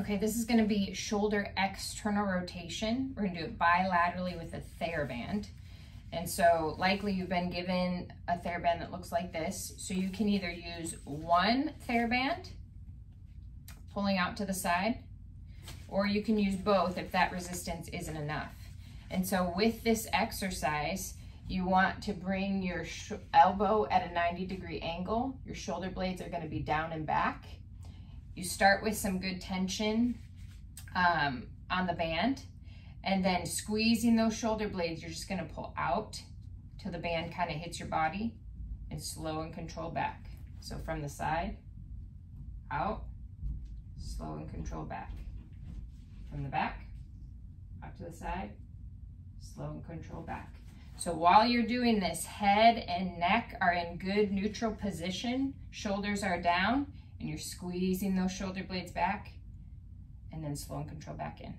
Okay, this is gonna be shoulder external rotation. We're gonna do it bilaterally with a TheraBand. And so likely you've been given a TheraBand that looks like this. So you can either use one TheraBand, pulling out to the side, or you can use both if that resistance isn't enough. And so with this exercise, you want to bring your elbow at a 90 degree angle. Your shoulder blades are gonna be down and back. You start with some good tension um, on the band and then squeezing those shoulder blades, you're just gonna pull out till the band kind of hits your body and slow and control back. So from the side, out, slow and control back. From the back, out to the side, slow and control back. So while you're doing this, head and neck are in good neutral position, shoulders are down, and you're squeezing those shoulder blades back, and then slow and control back in.